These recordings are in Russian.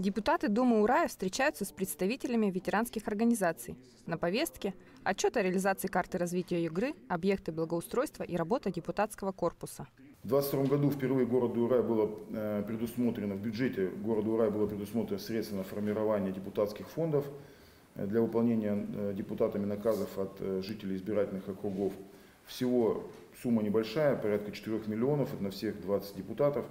Депутаты Думы Урая встречаются с представителями ветеранских организаций. На повестке – отчет о реализации карты развития Югры, объекты благоустройства и работа депутатского корпуса. В 2022 году впервые городу Урай было э, предусмотрено, в бюджете города Урай было предусмотрено средства на формирование депутатских фондов э, для выполнения э, депутатами наказов от жителей избирательных округов. Всего сумма небольшая, порядка 4 миллионов, это на всех 20 депутатов.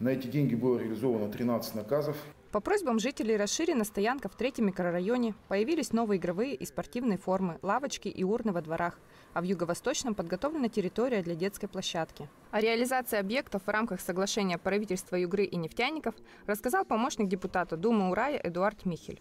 На эти деньги было реализовано 13 наказов. По просьбам жителей расширена стоянка в третьем микрорайоне. Появились новые игровые и спортивные формы, лавочки и урны во дворах. А в юго-восточном подготовлена территория для детской площадки. О реализации объектов в рамках соглашения правительства Югры и нефтяников рассказал помощник депутата Думы Урая Эдуард Михель.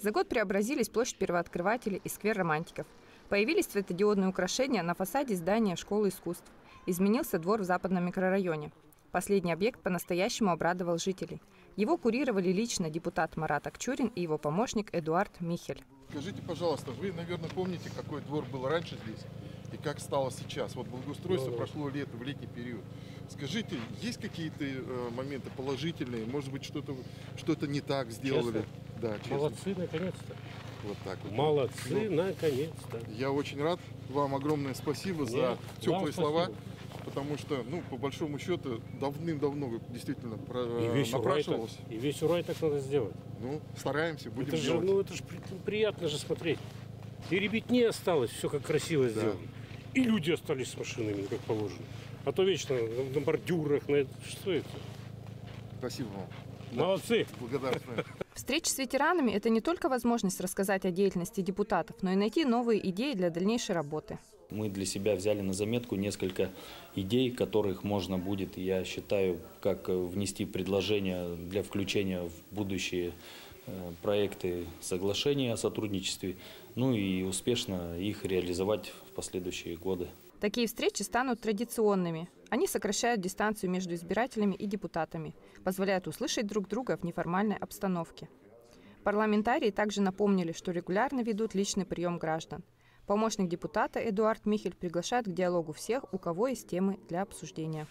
За год преобразились площадь первооткрывателей и сквер романтиков. Появились светодиодные украшения на фасаде здания школы искусств. Изменился двор в западном микрорайоне. Последний объект по-настоящему обрадовал жителей. Его курировали лично депутат Марат Акчурин и его помощник Эдуард Михель. Скажите, пожалуйста, вы, наверное, помните, какой двор был раньше здесь и как стало сейчас? Вот благоустройство ну, прошло лет, в летний период. Скажите, есть какие-то э, моменты положительные? Может быть, что-то что, -то, не так сделали? Честно? Да, честно. Молодцы, наконец-то. Вот так вот. Молодцы, ну, наконец-то. Я очень рад. Вам огромное спасибо Нет, за теплые слова. Спасибо потому что, ну, по большому счету, давным-давно действительно про, и весь напрашивалось. Урай так, и весь урай так надо сделать. Ну, стараемся, будем это же, делать. Ну, это же приятно же смотреть. И ребятне осталось, все как красиво да. сделано. И люди остались с машинами, как положено. А то вечно на, на бордюрах, на это, что это? Спасибо вам. Молодцы. Благодарствую. Встреча с ветеранами – это не только возможность рассказать о деятельности депутатов, но и найти новые идеи для дальнейшей работы. Мы для себя взяли на заметку несколько идей, которых можно будет, я считаю, как внести предложения для включения в будущие э, проекты соглашения о сотрудничестве, ну и успешно их реализовать в последующие годы. Такие встречи станут традиционными. Они сокращают дистанцию между избирателями и депутатами, позволяют услышать друг друга в неформальной обстановке. Парламентарии также напомнили, что регулярно ведут личный прием граждан. Помощник депутата Эдуард Михель приглашает к диалогу всех, у кого есть темы для обсуждения.